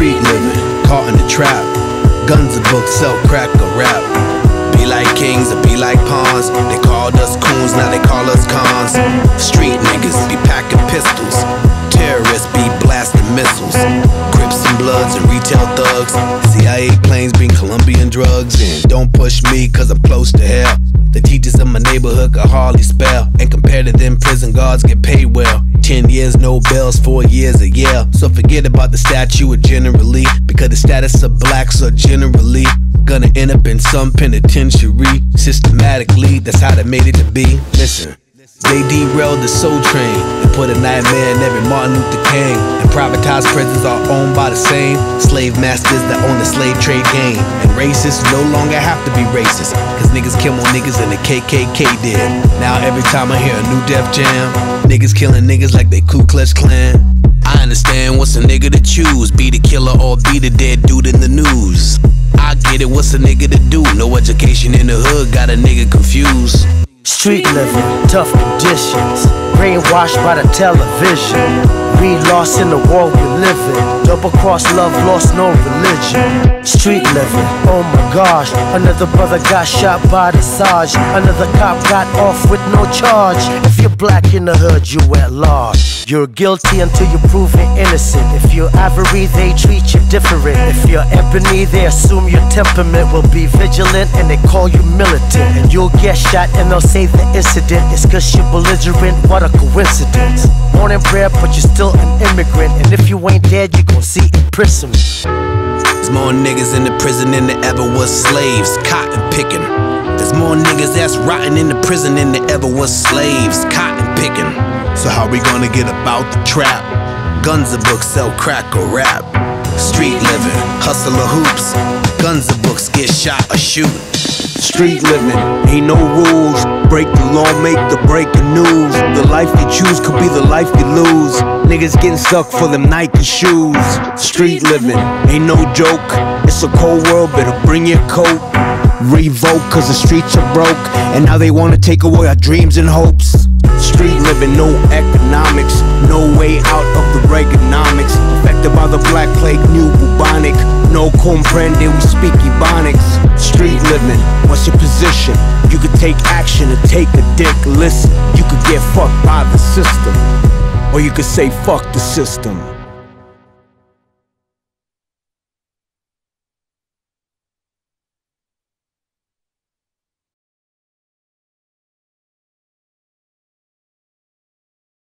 Street living, caught in the trap. Guns and books, sell crack or rap. Be like kings or be like pawns. They called us coons, now they call us cons. Street niggas be packing pistols. Terrorists be blasting missiles. Crips and Bloods and retail thugs. CIA planes bring Colombian drugs in. Don't push me, cause I'm close to hell. The teachers in my neighborhood could hardly spell. And compared to them, prison guards get paid well. Ten years, no bells, four years a year. So forget about the statue of generally. Because the status of blacks are generally gonna end up in some penitentiary. Systematically, that's how they made it to be. Listen. They derailed the soul train put a nightmare in every Martin Luther King. And privatized prisons are owned by the same slave masters that own the slave trade game. And racists no longer have to be racist, cause niggas kill more niggas than the KKK did. Now every time I hear a new Def Jam, niggas killing niggas like they Ku Klux Klan. I understand what's a nigga to choose, be the killer or be the dead dude in the news. I get it, what's a nigga to do? No education in the hood, got a nigga confused. Street living, tough conditions, brainwashed by the television. We lost in the world we live in. Double cross love, lost no religion. Street living, oh my gosh. Another brother got shot by the Sarge. Another cop got off with no charge. If you're black in the hood, you at large. You're guilty until you're proven innocent. If you're ivory, they treat you different. If you're ebony, they assume your temperament will be vigilant and they call you militant. And you'll get shot and they'll say the incident is cause you're belligerent. What a coincidence. Born and bred, but you're still an immigrant. And if you ain't dead, you gon' see imprisonment. There's more niggas in the prison than there ever was slaves, cotton picking. There's more niggas that's rotting in the prison than there ever was slaves, cotton. So how we gonna get about the trap? Guns and books sell crack or rap. Street living, hustle or hoops. Guns and books get shot or shoot. Street living, ain't no rules. Break the law, make the breaking news. The life you choose could be the life you lose. Niggas getting stuck for them Nike shoes. Street living, ain't no joke. It's a cold world, better bring your coat. Revoke, cause the streets are broke. And now they wanna take away our dreams and hopes. Street living, no economics, no way out of the Reaganomics. Affected by the black plague, new bubonic. No comprende, we speak Ebonics. Street living, what's your position? You could take action or take a dick. Listen, you could get fucked by the system, or you could say fuck the system.